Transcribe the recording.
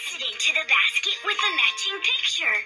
listening into the basket with a matching picture.